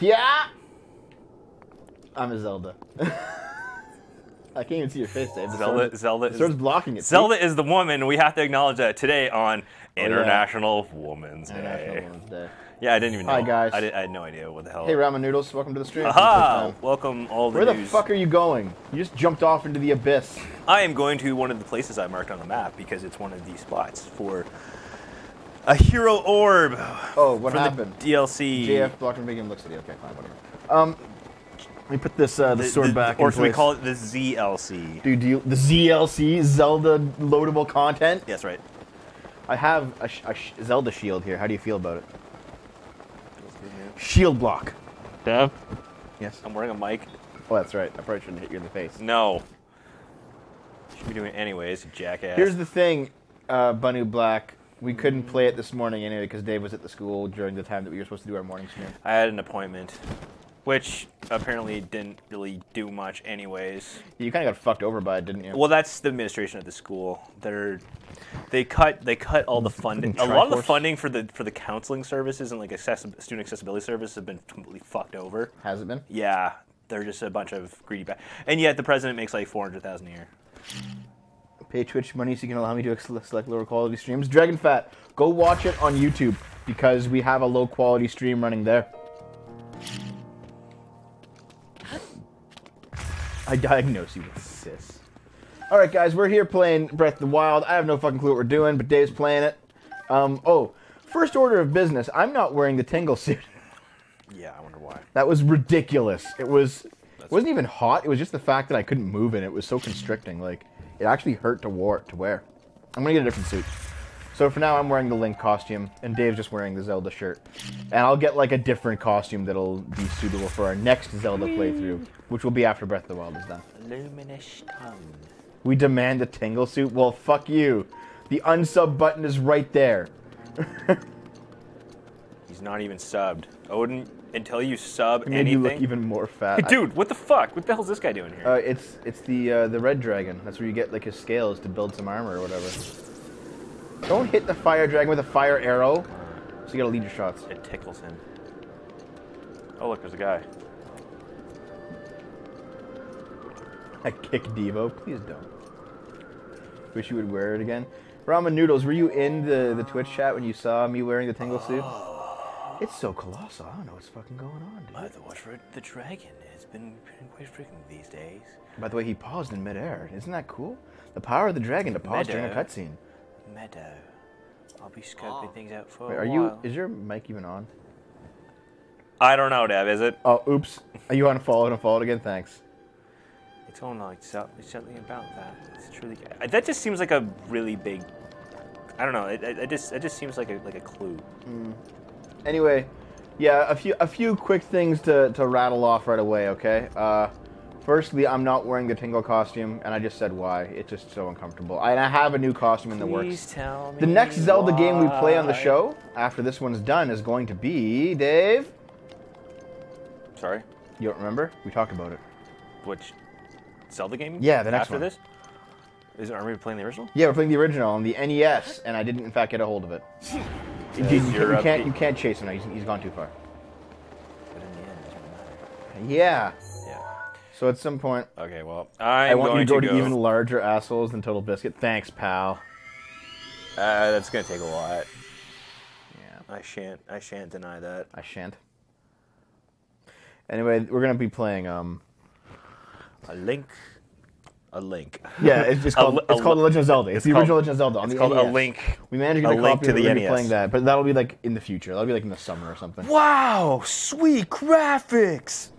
Yeah. I'm a Zelda. I can't even see your face, Dave. The Zelda, sword- Zelda, the is, blocking it. see? Zelda is the woman. We have to acknowledge that today on oh, yeah. International Women's International Day. Women's Day. Yeah, I didn't even know. Hi, guys. I, did, I had no idea what the hell. Hey, ramen noodles, welcome to the stream. Aha! Welcome all the Where the news. fuck are you going? You just jumped off into the abyss. I am going to one of the places I marked on the map because it's one of these spots for a hero orb. Oh, what for happened? The DLC. JF blocked and Vegan looks at you. Okay, fine, whatever. Um, let me put this uh, the, sword back. Or in should we call it the ZLC? Dude, do you, the ZLC Zelda loadable content? Yes, right. I have a, sh- a sh- Zelda shield here. How do you feel about it? Shield block. Dev? Yes. I'm wearing a mic. Oh, that's right. I probably shouldn't hit you in the face. No. Should be doing it anyways, jackass. Here's the thing, uh, Banu Black. We couldn't play it this morning anyway because Dave was at the school during the time that we were supposed to do our morning stream. I had an appointment, which apparently didn't really do much anyways. You kind of got fucked over by it, didn't you? Well, that's the administration of the school. They're they cut they cut all the funding. A lot of the funding for the for the counseling services and like accessi- student accessibility services have been completely fucked over. Has it been? Yeah, they're just a bunch of greedy. Ba- and yet the president makes like four hundred thousand a year. Pay Twitch money so you can allow me to select lower quality streams. Dragon Fat, go watch it on YouTube because we have a low quality stream running there. I diagnose you with cis. All right, guys, we're here playing Breath of the Wild. I have no fucking clue what we're doing, but Dave's playing it. Um, oh, first order of business. I'm not wearing the Tingle suit. Yeah, I wonder why. That was ridiculous. It was. It wasn't even hot. It was just the fact that I couldn't move in it. It was so constricting. Like it actually hurt to wear. To wear. I'm gonna get a different suit. So for now, I'm wearing the Link costume, and Dave's just wearing the Zelda shirt. And I'll get like a different costume that'll be suitable for our next Zelda playthrough, which will be after Breath of the Wild is done. Luminous tongue. We demand a Tingle suit. Well, fuck you. The unsub button is right there. He's not even subbed. Odin, until you sub It made you anything. look even more fat. Dude, what the fuck? What the hell's this guy doing here? Uh, it's it's the uh, the red dragon. That's where you get like his scales to build some armor or whatever. Don't hit the fire dragon with a fire arrow. So you gotta lead your shots. it tickles him. Oh look, there's a guy. I kick Devo. Please don't. Wish you would wear it again. Ramen noodles. Were you in the the Twitch chat when you saw me wearing the Tingle suit? It's so colossal. I don't know what's fucking going on, dude. My the watch for the dragon has been quite frequent these days. By the way, he paused in midair. Isn't that cool? The power of the dragon to pause during a cutscene. Meadow. I'll be scoping ah. things out for Wait, a are you? Is your mic even on? I don't know, Dev. Is it? Oh, oops. Are you unfollowed and followed again? Thanks. It's all like so- it's something about that. It's truly. That just seems like a really big. I don't know. It, it, it just it just seems like a like a clue. Mm. Anyway, yeah, a few a few quick things to, to rattle off right away. Okay. Uh, firstly, I'm not wearing the Tingle costume, and I just said why. It's just so uncomfortable. I, and I have a new costume in the Please works. tell me. The next Zelda game we play on the show after this one's done is going to be Dave. Sorry. You don't remember? We talked about it. Which Zelda game? Yeah, the next after one. this. Is are we playing the original? Yeah, we're playing the original on the NES, and I didn't in fact get a hold of it. You, you, you're can't, you can't you can't chase him now. He's, he's gone too far. But in the end, it doesn't matter. Yeah. Yeah. So at some point, Okay. Well, I'm I want you to go to even larger assholes than Total Biscuit. Thanks, pal. Uh, that's gonna take a lot. Yeah. I shan't. I shan't deny that. I shan't. Anyway, we're gonna be playing. Um, A link. A link. yeah, it's A called li- it's a called Legend of Zelda. It's, it's the called- original Legend of Zelda on It's the called a link. We managed to get a a, link copy to the NES. playing that, but that'll be like in the future. That'll be like in the summer or something. Wow! Sweet graphics.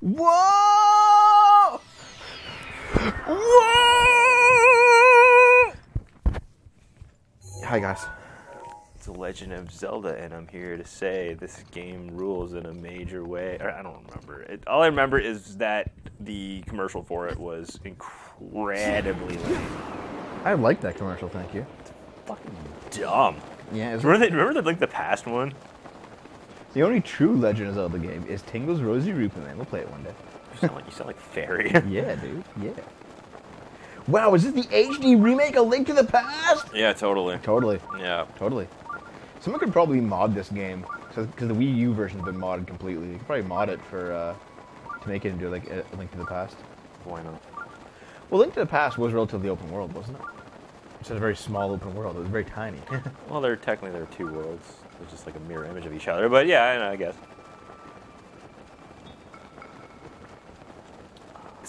Whoa! Whoa! Hi guys. It's the Legend of Zelda, and I'm here to say this game rules in a major way. Or, I don't remember. It, all I remember is that the commercial for it was incredibly lame. I like that commercial. Thank you. Fucking dumb. Yeah, it's Remember, the, remember the, like the past one? the only true Legend of Zelda game is Tingle's Rosy Rupee Man. We'll play it one day. You sound like, you sound like fairy. Yeah, dude. Yeah. Wow, is this the HD remake of Link to the Past? yeah, totally. Totally. Yeah. Totally. Someone could probably mod this game because the Wii U version's been modded completely. You could probably mod it for uh, to make it into like a Link to the Past. Why not? Well, Link to the Past was relatively open world, wasn't it? It's a very small open world. It was very tiny. Well, they're technically there are two worlds. They're just like a mirror image of each other. But yeah, I, know, I guess.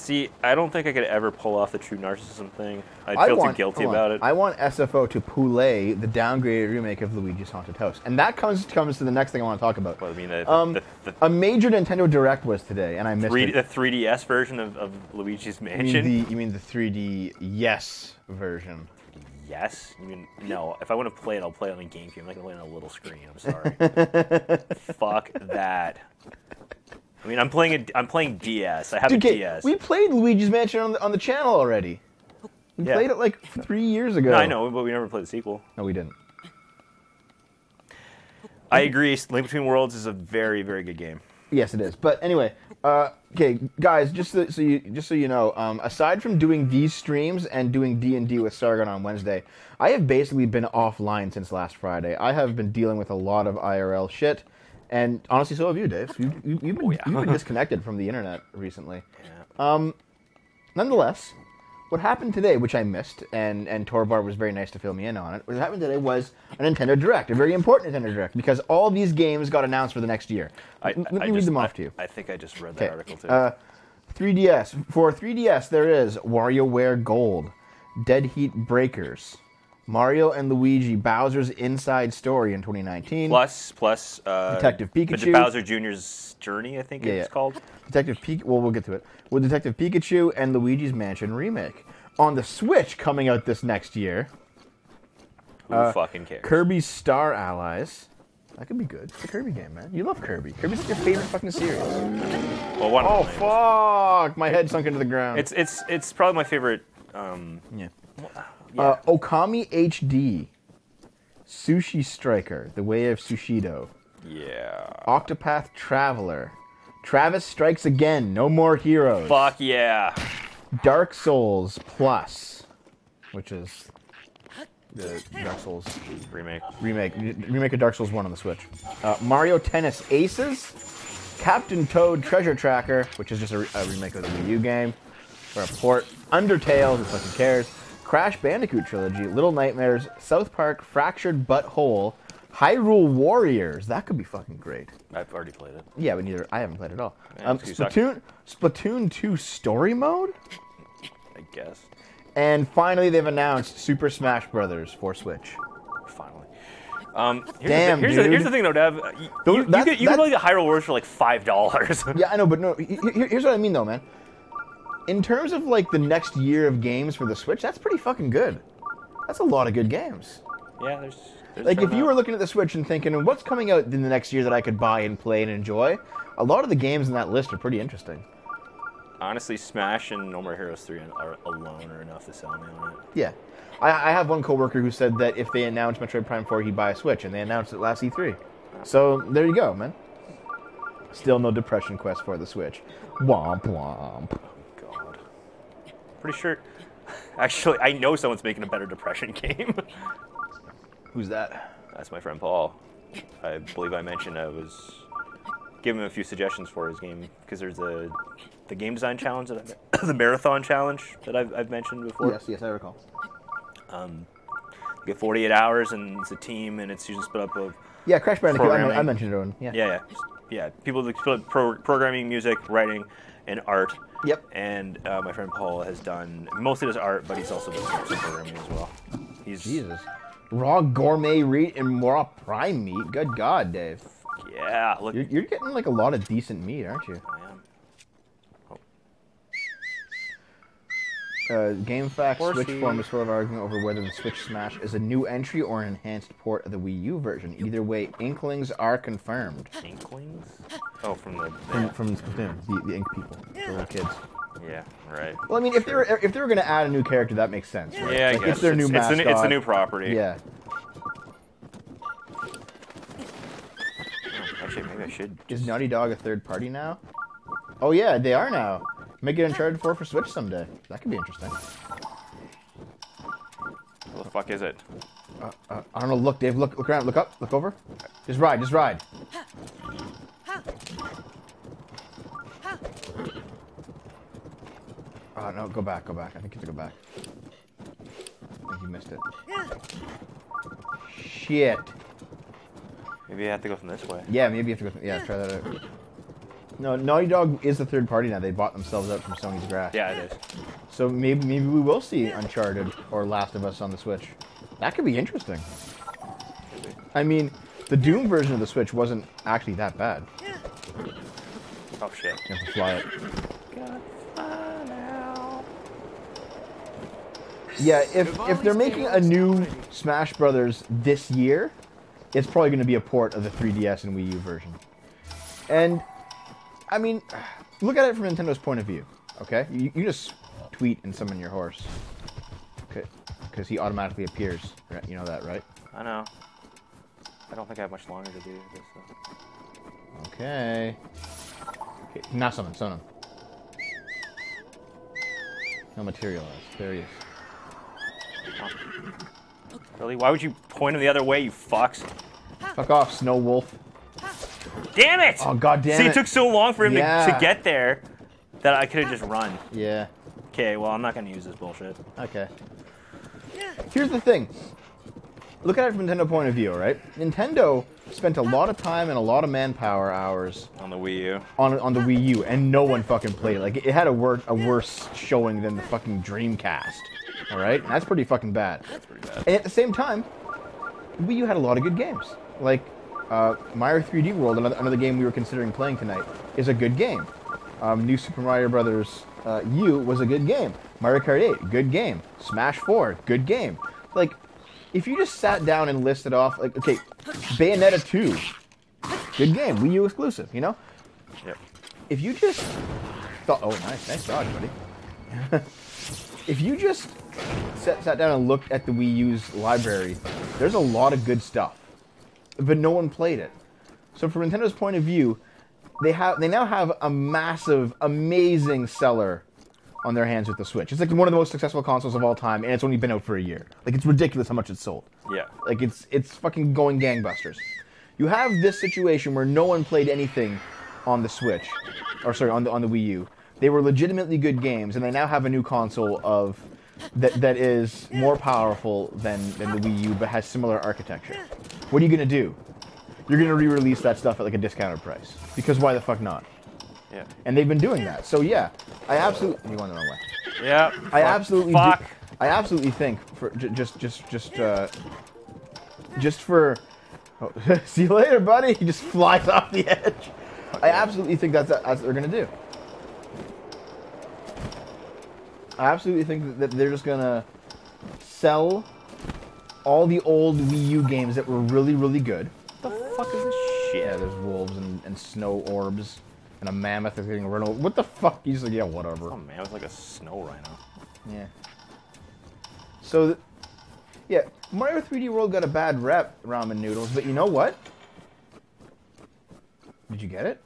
See, I don't think I could ever pull off the true narcissism thing. I'd I feel want, too guilty about it. I want SFO to poulet the downgraded remake of Luigi's Haunted House, and that comes comes to the next thing I want to talk about. Well, I mean, the, Um, the, the, a major Nintendo Direct was today, and I missed three, it. the 3DS version of, of Luigi's You Mansion. mean the you mean the 3D yes version? Yes. You mean no? If I want to play it, I'll play it on a GameCube. I'm not gonna play it on a little screen. I'm sorry. Fuck that. I mean, I'm playing a, I'm playing DS. I have Dude, a DS. we played Luigi's Mansion on the, on the channel already. We Yeah. played it like three years ago. No, I know, but we never played the sequel. No, we didn't. I agree. Link Between Worlds is a very, very good game. Yes, it is. But anyway, uh, okay, guys, just so, so you just so you know, um, aside from doing these streams and doing D and D with Sargon on Wednesday, I have basically been offline since last Friday. I have been dealing with a lot of IRL shit, and honestly, so have you, Dave. You, you, you've, been, Oh, yeah. you've been disconnected from the internet recently. Yeah. Um, Nonetheless, what happened today, which I missed, and and Torbar was very nice to fill me in on it. What happened today was a Nintendo Direct, a very important Nintendo Direct, because all these games got announced for the next year. I, Let me I read just- them I- off to you. I think I just read that article too. Uh, 3DS. For 3DS, there is WarioWare Gold, Dead Heat Breakers, Mario and Luigi Bowser's Inside Story in 2019. plus, plus uh, Detective Pikachu. Bowser Jr.'s Journey, I think Yeah, it's yeah. called. Detective Pikachu. Well, we'll get to it. With Detective Pikachu and Luigi's Mansion remake on the Switch coming out this next year. Who Uh, fucking cares? Kirby's Star Allies. That could be good. It's a Kirby game, man. You love Kirby. Kirby's like your favorite fucking series. well, one Oh fuck! My head sunk into the ground. It's it's it's probably my favorite. Um, yeah. Yeah. Uh, Okami HD, Sushi Striker, The Way of Sushido, yeah. Octopath Traveler, Travis Strikes Again, No More Heroes, Fuck yeah. Dark Souls Plus, which is the Dark Souls Remake. remake, remake of Dark Souls 1 on the Switch. Uh, Mario Tennis Aces, Captain Toad Treasure Tracker, which is just a, re- a remake of the Wii U game, or a port. Undertale, who fucking cares? Crash Bandicoot Trilogy, Little Nightmares, South Park, Fractured Butthole, Hyrule Warriors. That could be fucking great. I've already played it. Yeah, but neither I haven't played it at all. Yeah, Um. Splatoon, Splatoon 2 Story Mode, I guess. and finally they've announced Super Smash Brothers for Switch. Finally. Um, here's Damn, the, here's, the, dude. here's the thing, though, Dev. You, you, you, could, you could play the Hyrule Wars for like five dollars. Yeah, I know, but no. he- he- Here's what I mean, though, man. In terms of like the next year of games for the Switch, that's pretty fucking good. That's a lot of good games. yeah, there's. there's Like, if you uh, were looking at the Switch and thinking, what's coming out in the next year that I could buy and play and enjoy, a lot of the games in that list are pretty interesting. honestly, Smash and No More Heroes three are alone are enough to sell me on it. Yeah. I, I have one coworker who said that if they announced Metroid Prime 4, he'd buy a Switch, and they announced it last E3. So, there you go, man. Still no Depression Quest for the Switch. Womp womp. Pretty sure. Actually, I know someone's making a better depression game. Who's that? That's my friend Paul. I believe I mentioned I was giving him a few suggestions for his game because there's a the game design challenge that I, the marathon challenge that I've, I've mentioned before. Yes, yes, I recall. Um, you get 48 hours and it's a team and it's usually split up of Yeah, Crash Bandicoot. I. I mentioned it. On, yeah. yeah yeah yeah people that split pro- programming, music, writing, and art. Yep. And uh, my friend Paul has done mostly does art, but he's also done some programming as well. He's Jesus. Raw gourmet meat and raw prime meat. Good God, Dave. yeah. Look, You're, you're getting like a lot of decent meat, aren't you? I am. Uh, GameFAQs Switch forum is full of argument over whether the Switch Smash is a new entry or an enhanced port of the Wii U version. Either way, Inklings are confirmed. Inklings? Oh, from the From, from Splatoon, the, the Ink people, the little kids. yeah, right. Well, I mean, if they were if they were going to add a new character, that makes sense. Right? Yeah, I Like, guess it's their new it's, mascot. the, it's the new property. Yeah. Actually, maybe I should. Is Naughty Dog a third party now? Oh yeah, they are now. Make it Uncharted 4 for Switch someday. That could be interesting. What the fuck is it? Uh, I don't know. Look, Dave. Look, look around. Look up. Look over. Just ride. Just ride. Oh no, go back. Go back. I think you have to go back. I think you missed it. Shit. Maybe I have to go from this way. Yeah, maybe you have to go. Th- yeah, try that out. No, Naughty Dog is the third party now. They bought themselves out from Sony's grass. Yeah, it is. So maybe maybe we will see Uncharted or Last of Us on the Switch. That could be interesting. I mean, the Doom version of the Switch wasn't actually that bad. Oh shit. You have to fly it. Yeah, if if they're making a new Smash Brothers this year, it's probably going to be a port of the 3DS and Wii U version. And I mean, look at it from Nintendo's point of view. Okay, you, you just tweet and summon your horse. Okay, because he automatically appears. Right? You know that, right? I know. I don't think I have much longer to do this. Though. Okay. Okay, now summon, summon. No materialize. There he is. Really? Why would you point him the other way, you fucks? Fuck off, Snow Wolf. Damn it! Oh god damn See, it. it took so long for him to, Yeah. to get there that I could have just run. Yeah. Okay, well, I'm not gonna use this bullshit. Okay. Here's the thing. Look at it from Nintendo point of view, right? Nintendo spent a lot of time and a lot of manpower hours On the Wii U. on on the Wii U, and no one fucking played it. Like it had a wor- a worse showing than the fucking Dreamcast. All right, and that's pretty fucking bad. That's pretty bad. And at the same time, Wii U had a lot of good games. Like uh, Mario 3D World, another, another game we were considering playing tonight, is a good game. Um, New Super Mario Brothers uh, U was a good game. Mario Kart 8, good game. Smash 4, good game. Like, if you just sat down and listed off, like, okay, Bayonetta 2, good game, Wii U exclusive, you know? Yep. if you just thought, oh, nice, nice dodge, buddy. if you just sat, sat down and looked at the Wii U's library, there's a lot of good stuff, but no one played it. So from Nintendo's point of view, they have they now have a massive, amazing seller on their hands with the Switch. It's like one of the most successful consoles of all time, and it's only been out for a year. Like it's ridiculous how much it's sold. Yeah. Like it's it's fucking going gangbusters. You have this situation where no one played anything on the Switch, or sorry, on the on the Wii U. They were legitimately good games, and they now have a new console of that that is more powerful than than the Wii U, but has similar architecture. What are you gonna do? You're gonna re-release that stuff at like a discounted price because why the fuck not? Yeah. And they've been doing that. So yeah, I absolutely you going the wrong way. Yeah. I absolutely Fuck. Do, I absolutely think for j- just just just uh, just for oh, see you later, buddy. He just flies off the edge. I absolutely think that's that's what they're gonna do. I absolutely think that they're just gonna sell all the old Wii U games that were really really good. What the fuck is this shit? Yeah, there's wolves and, and snow orbs and a mammoth that's getting run over. What the fuck? He's like, yeah, whatever. Oh man, it was like a snow rhino. Yeah. So, yeah, Mario 3D World got a bad rep, ramen noodles, but you know what? Did you get it?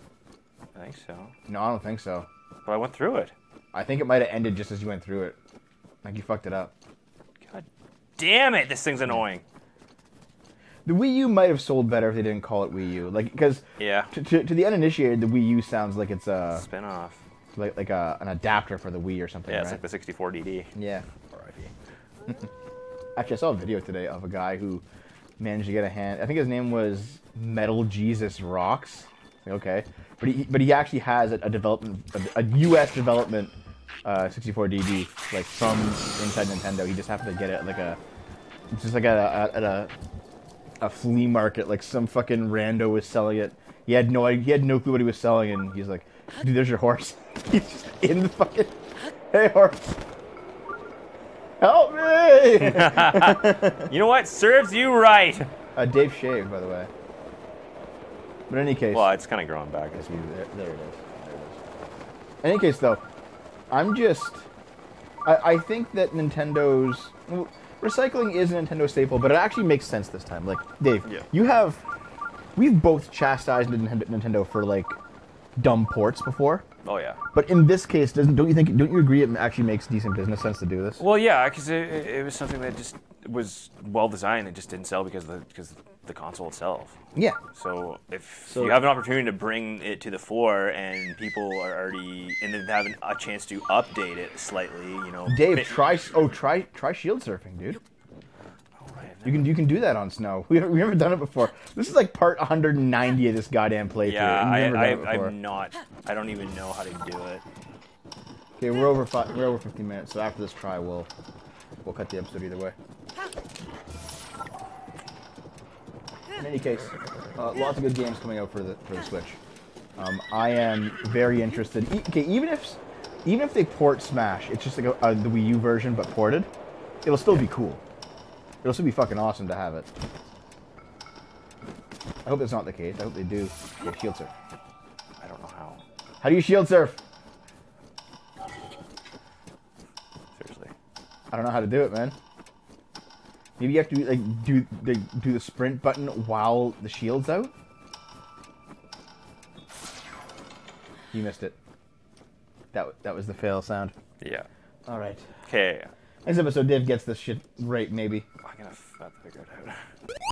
I think so. No, I don't think so. But I went through it. I think it might have ended just as you went through it. Like you fucked it up. God damn it, this thing's annoying. The Wii U might have sold better if they didn't call it Wii U. Like, because Yeah. to, to, to the uninitiated, the Wii U sounds like it's a Spin off. like like a, an adapter for the Wii or something, Yeah, it's right? like the 64 DD. Yeah. Actually, I saw a video today of a guy who managed to get a hand. I think his name was Metal Jesus Rocks. Okay, but he but he actually has a, a development a, a U.S. development uh, 64 DD like from inside Nintendo. He just happened to get it like a just like at a, at a a flea market. Like some fucking rando was selling it. He had no he had no clue what he was selling, and he's like, "Dude, there's your horse." he's just in the fucking hey horse. Help me! You know what? Serves you right. uh, Dave Shave, by the way. But in any case, Well, it's kind of growing back. Yes, we- there, there it is. There it is. In any case, though, I'm just. I, I think that Nintendo's. well, recycling is a Nintendo staple, but it actually makes sense this time. Like, Dave, Yeah. you have. We've both chastised Nintendo for, like, dumb ports before. Oh yeah. But in this case, doesn't don't you think? Don't you agree? It actually makes decent business sense to do this. Well, yeah, because it, it it was something that just was well designed. It just didn't sell because of the because the console itself. Yeah. So if So- you have an opportunity to bring it to the fore and people are already and then having a chance to update it slightly, you know. Dave, ma- try oh try try shield surfing, dude. You can you can do that on snow. We haven't, we've never done it before. This is like part 190 of this goddamn playthrough. Yeah, I, I, done it before. I'm not. I don't even know how to do it. Okay, we're over five, we're over 15 minutes. So after this try, we'll we'll cut the episode either way. In any case, uh, lots of good games coming out for the for the Switch. Um, I am very interested. E- okay, even if even if they port Smash, it's just like a, uh, the Wii U version but ported. It'll still be cool. It'll still be fucking awesome to have it. I hope that's not the case. I hope they do. Okay, shield surf. I don't know how. How do you shield surf? Seriously. I don't know how to do it, man. Maybe you have to like do the do the sprint button while the shield's out. You missed it. That that was the fail sound. Yeah. All right. Okay. Next episode, Div gets this shit right. Maybe. Have to figure it out.